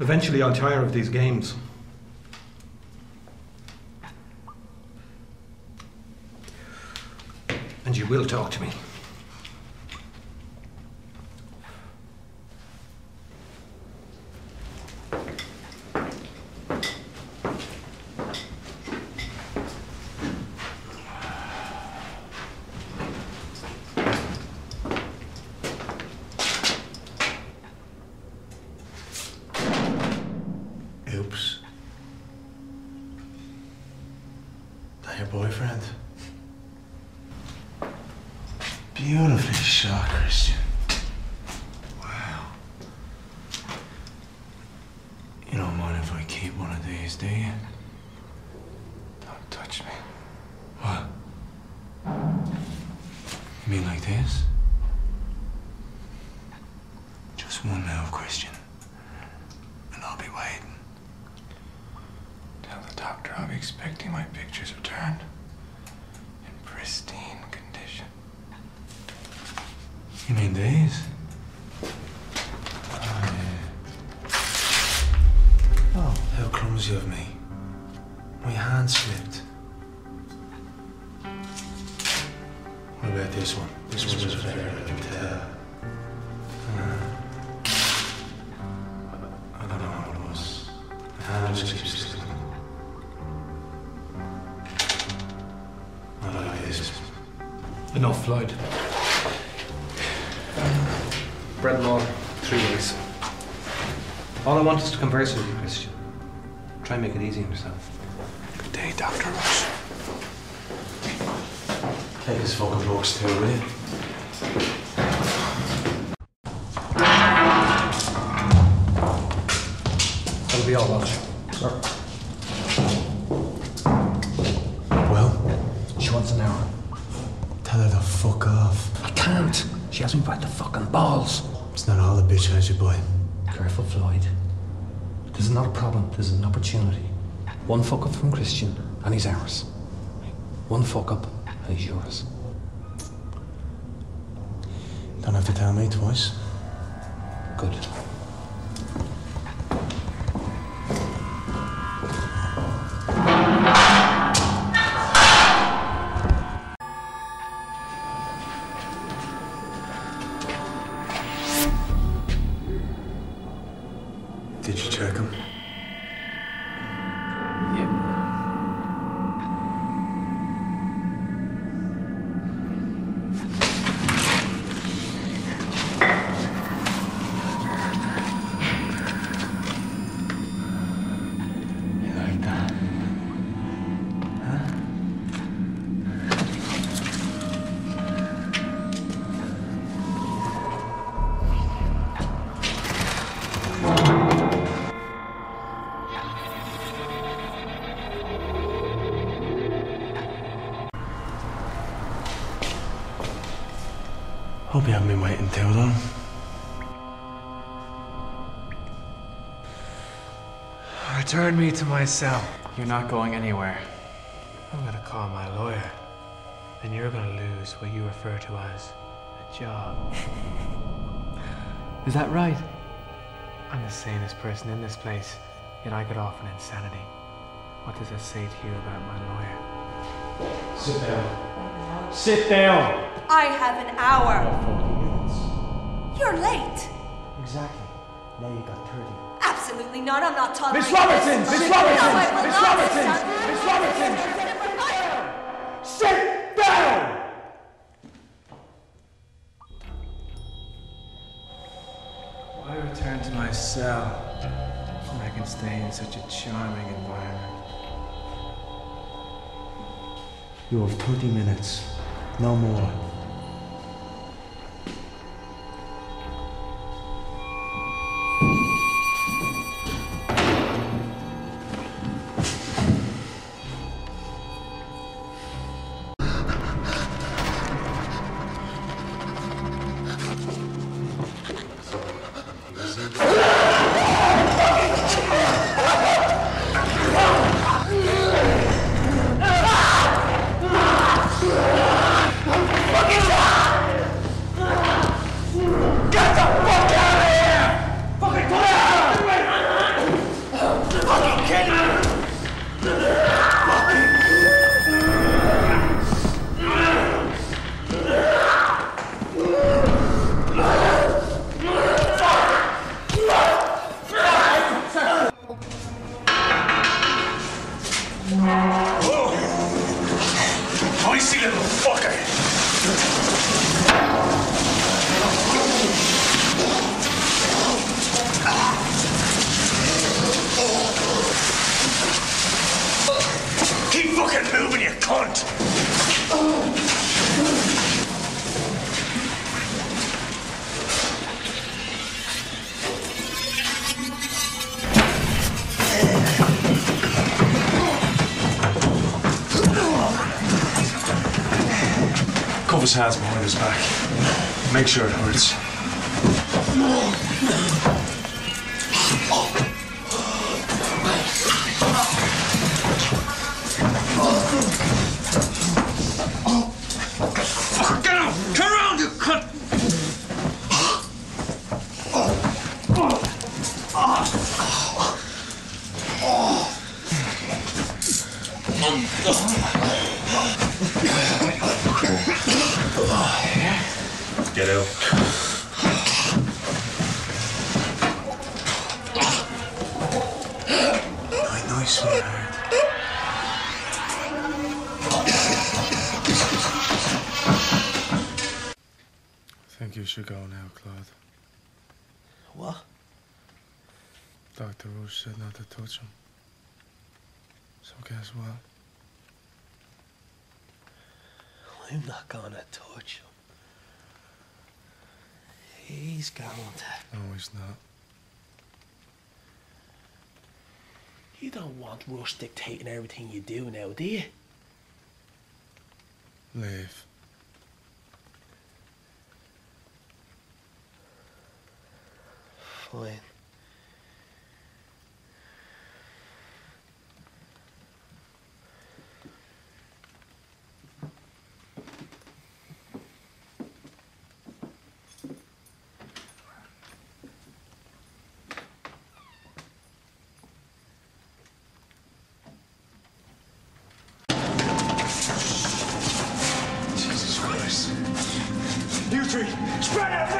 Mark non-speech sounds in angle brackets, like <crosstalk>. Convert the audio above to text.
Eventually, I'll tire of these games. And you will talk to me. Boyfriend? Beautifully shot, Christian. Wow. You don't mind if I keep one of these, do you? Don't touch me. What? You mean like this? Just one now, Christian. And I'll be waiting. Tell the doctor I'll be expecting my pictures returned in pristine condition. You mean these? Oh, yeah. Oh, how clumsy of me. My hand slipped. What about this one? This, one was a favorite, I can tell. Enough, Floyd. Bread and water, three days. All I want is to converse with you, Christian. Try and make it easy on yourself. Good day, Dr. Rush. Take his fucking books too, will you? That'll be all, Walsh. Well, fuck off. I can't. She has me by the fucking balls. It's not all the bitch has you, boy. Careful, Floyd. This is not a problem. This is an opportunity. One fuck up from Christian, and he's ours. One fuck up, and he's yours. Don't have to tell me twice. Good. Hope you haven't been waiting too long. Return me to my cell. You're not going anywhere. I'm gonna call my lawyer. Then you're gonna lose what you refer to as a job. <laughs> Is that right? I'm the sanest person in this place, yet I got off an insanity. What does that say to you about my lawyer? Sit down. Sit down! I have an hour. 40 minutes. You're late. Exactly. Now you got 30. Absolutely not. I'm not tolerating Miss Robertson! Miss Robertson! Miss Robertson! Miss Robertson! Sit down! Why return to my cell when I can stay in such a charming environment? You have 30 minutes. No more. His hands behind his back. Make sure it hurts. Get out. I know, sweetheart. I think you should go now, Claude. What? Dr. Roche said not to touch him. So guess what? I'm not gonna touch him. He's going to. No, he's not. You don't want Rush dictating everything you do now, do you? Leave. Fine. Spread out